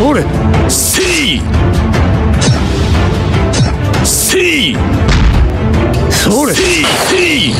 それせいせいそれせいせい